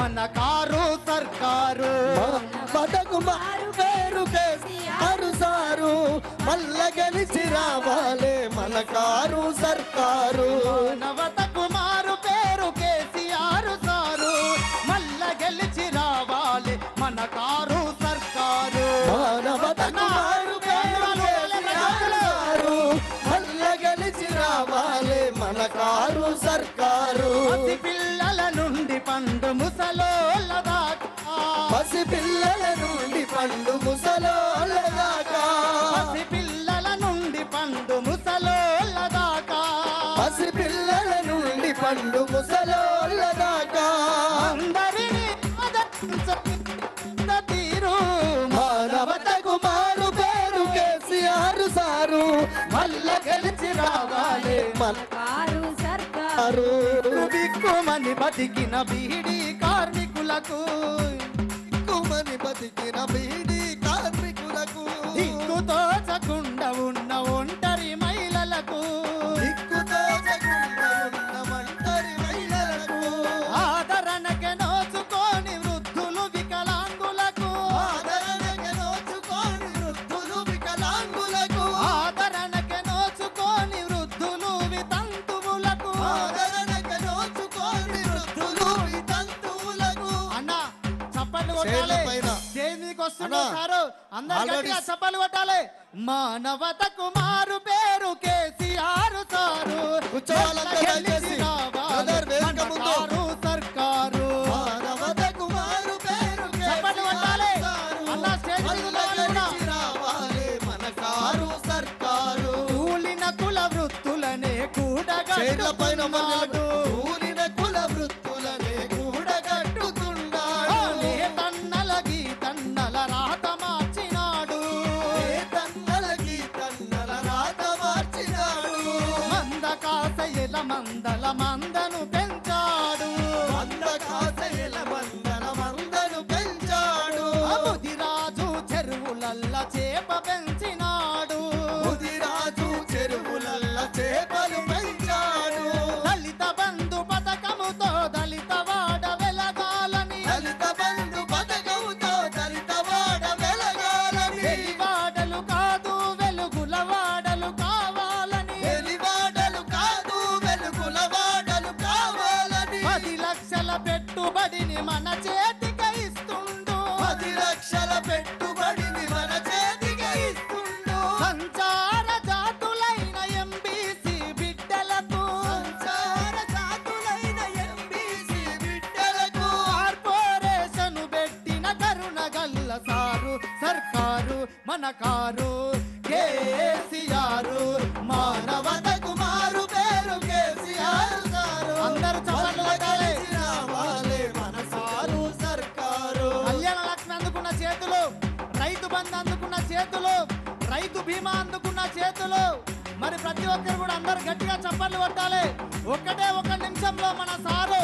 మన కారు సర్కారు. బతకు మారు పేరు కేసీఆర్ సారు మల్ల గెలిచి రావాలే మన కారు సర్కారు. నవత ముసలోళ్ళ దాకా పసి పిల్లల నుండి పండు ముసలోళ్ళ దాకా పసి పిల్లల నుండి పండు ముసలోళ్ళ దాకా పసి పిల్లల నుండి పండు ముసలోళ్ళ దాకా అందరినీ తీరు మానవత కుమారు పేరు కేసీఆర్ సారు. మల్ల గెలిచి రావాలి. మన కారు సర్కారు. కారు బిక్కుమని బతికిన బీడి కార్మికులకు కుమని బతికిన బీడి కార్మికులకు కొట్టాలి. వస్తున్నారు సారు? అందరు గట్టిగా చప్పట్లు కొట్టాలి. మానవత కుమారు పేరు కేసీఆర్ సారు. సర్కారు. మానవత కుమారు పేరు చప్పట్లు కొట్టాలి. అన్న, స్టేజ్ మన కారు సర్కారు. కూలిన కుల వృత్తులనే చేతుల పైన మందల మందను పెట్టుబడిని మన చేతికి ఇస్తుండు. పది లక్షల పెట్టుబడిని మన చేతికి ఇస్తుండు. సంచార జాతులైన ఎంబీసీ బిడ్డలకు. సంచార జాతులైన ఎంబీసీ బిడ్డలకు. కార్పొరేషన్ పెట్టిన కరుణ గల్ల సారు సర్కారు మన కారు. బంధు అందుకున్న చేతులు రైతు బీమా అందుకున్న చేతులు. మరి ప్రతి ఒక్కరు కూడా అందరు గట్టిగా చప్పట్లు కొట్టాలి. ఒక్కటే ఒక నిమిషంలో మన సారు